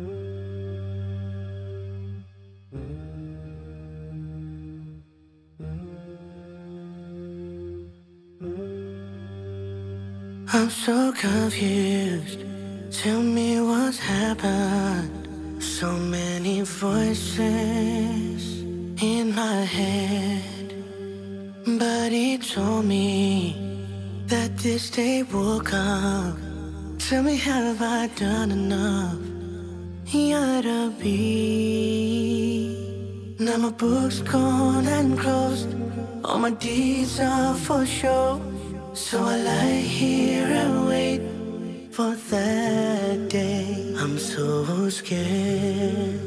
I'm so confused. Tell me what's happened. So many voices in my head. But he told me that this day will come. Tell me, have I done enough? Be. Now my book's gone and closed. All my deeds are for show. So I lie here and wait for that day. I'm so scared.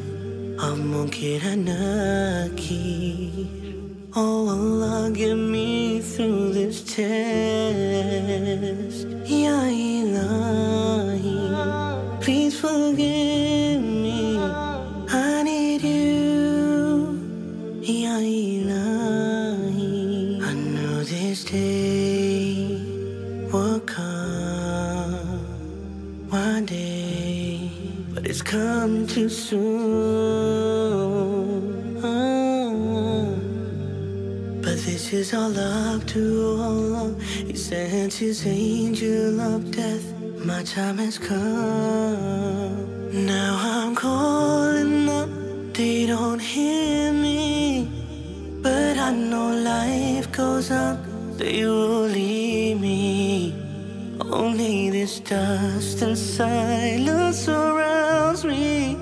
I'm Munkar Nakir. Oh Allah, get me through this test. Ya Ilahi, this day will come one day, but it's come too soon. But this is all up to Allah. He sent his angel of death. My time has come. Know life goes on. They will leave me. Only this dust and silence surrounds me.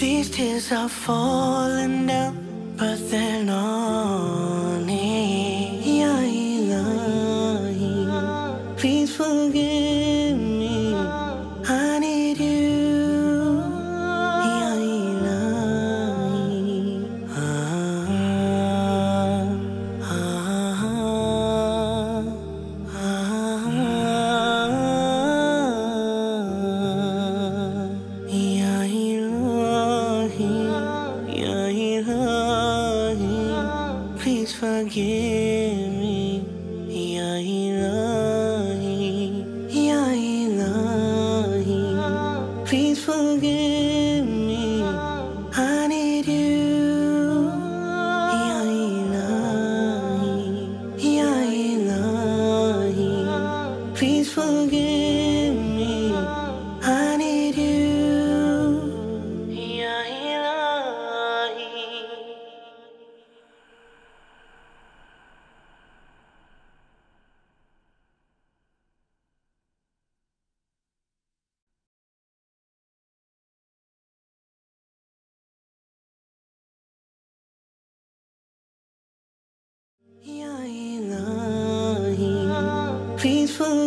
These tears are falling down, but they're not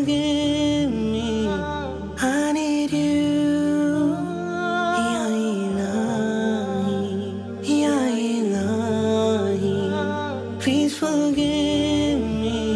forgive me. I need you. Ya please forgive me.